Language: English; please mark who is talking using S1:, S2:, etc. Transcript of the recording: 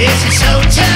S1: This is so tough.